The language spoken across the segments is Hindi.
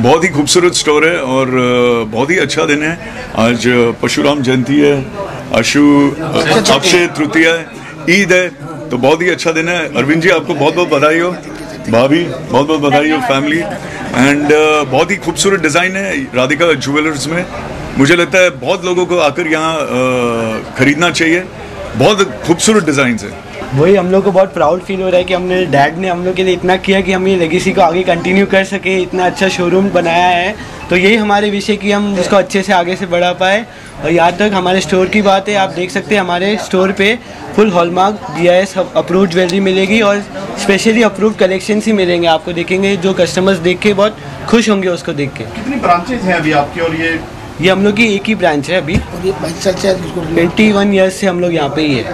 बहुत ही खूबसूरत स्टोर है और बहुत ही अच्छा दिन है। आज परशुराम जयंती है अशु अक्षय तृतीया है ईद है तो बहुत ही अच्छा दिन है। अरविंद जी आपको बहुत बहुत बधाई हो। भाभी बहुत बहुत बधाई हो फैमिली एंड बहुत ही खूबसूरत डिज़ाइन है राधिका ज्वेलर्स में। मुझे लगता है बहुत लोगों को आकर यहाँ खरीदना चाहिए। बहुत खूबसूरत डिज़ाइन है। वही हम लोग को बहुत प्राउड फील हो रहा है कि हमने डैड ने हम लोग के लिए इतना किया कि हम ये लेगेसी को आगे कंटिन्यू कर सके इतना अच्छा शोरूम बनाया है। तो यही हमारे विषय कि हम उसको अच्छे से आगे से बढ़ा पाए। और यहाँ तक हमारे स्टोर की बात है आप देख सकते हैं हमारे स्टोर पे full hallmark D I S approve jewellery मिलेगी और स्पेशली अप्रूव कलेक्शन ही मिलेंगे। आपको देखेंगे जो कस्टमर्स देख के बहुत खुश होंगे उसको देख के। कितनी ब्रांचेज हैं अभी आपकी और ये? ये हम लोग की एक ही ब्रांच है अभी। ट्वेंटी वन ईयर्स से हम लोग यहाँ पे ही है।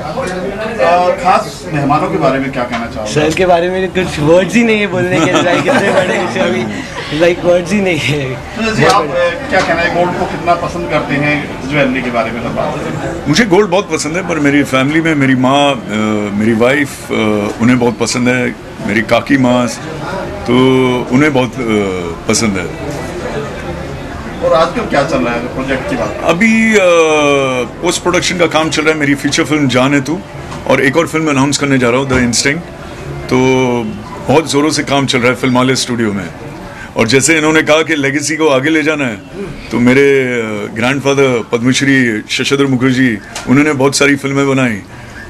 खास मेहमानों के बारे में क्या कहना चाहोगे? सर के बारे में कुछ वर्ड्स ही नहीं है बोलने के लाइक कितने बड़े अभी। लाइक वर्ड्स ही नहीं है। तो आप क्या कहना है गोल्ड को कितना पसंद करते हैं ज्वेलरी के बारे में सब बात मुझे गोल्ड बहुत पसंद है पर मेरी फैमिली में मेरी माँ मेरी वाइफ उन्हें बहुत पसंद है। मेरी काकी माँ तो उन्हें बहुत पसंद है। और आजकल क्या चल रहा है प्रोजेक्ट की बात अभी पोस्ट प्रोडक्शन का काम चल रहा है मेरी फीचर फ़िल्म जान है तू। और एक और फ़िल्म अनाउंस करने जा रहा हूँ द इंस्टिंग तो बहुत ज़ोरों से काम चल रहा है फिल्माले स्टूडियो में। और जैसे इन्होंने कहा कि लेगेसी को आगे ले जाना है तो मेरे ग्रैंडफादर पद्मश्री शशधर मुखर्जी उन्होंने बहुत सारी फ़िल्में बनाई।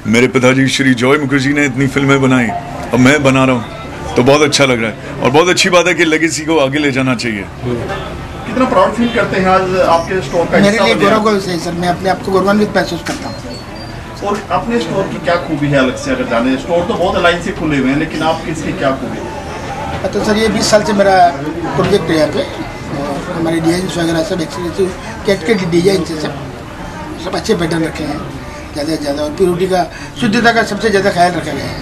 मेरे पिताजी श्री जॉय मुखर्जी ने इतनी फ़िल्में बनाई। अब मैं बना रहा हूँ तो बहुत अच्छा लग रहा है। और बहुत अच्छी बात है कि लेगेसी को आगे ले जाना चाहिए। कितना प्राउड फील करते हैं आज आपके स्टोर का मेरे लिए गौरव? है सर। मैं अपने आप को गौरवान्वित महसूस करता हूँ। और अपने स्टोर की क्या खूबी है अलग से अगर जाने स्टोर तो बहुत लाइन से खुले हुए हैं लेकिन आपकी इसकी क्या खूबी? है तो सर ये 20 साल से मेरा प्रोजेक्ट है यहाँ पे। और हमारे डिज़ाइन वगैरह सब एक्सक्लूसिव कैट के डिज़ाइन से सब सब अच्छे पैटर्न रखे हैं। ज़्यादा से ज़्यादा और प्योरिटी का शुद्धता का सबसे ज़्यादा ख्याल रखा गया है।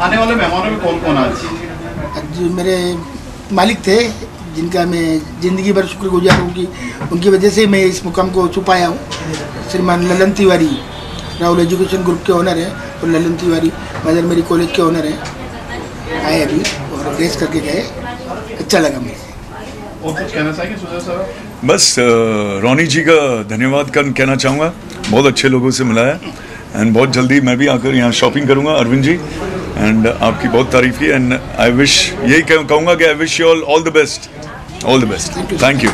आने वाले मेहमानों में कौन कौन आज? आज मेरे मालिक थे जिनका मैं ज़िंदगी भर शुक्रगुजार हूँ कि उनकी वजह से मैं इस मुकाम को छुपाया हूँ। श्रीमान ललन तिवारी। राहुल एजुकेशन ग्रुप के ओनर हैं और ललन तिवारी मदर मेरी कॉलेज के ओनर हैं। आए अभी और ग्रेस करके गए। अच्छा लगा मुझे। और कुछ कहना चाहेंगे बस रोनी जी का धन्यवाद कर कहना चाहूँगा। बहुत अच्छे लोगों से मिला है एंड बहुत जल्दी मैं भी आकर यहाँ शॉपिंग करूँगा अरविंद जी। एंड आपकी बहुत तारीफ़ की एंड आई विश यही कहूँगा कि I wish you all all the best all the best thank you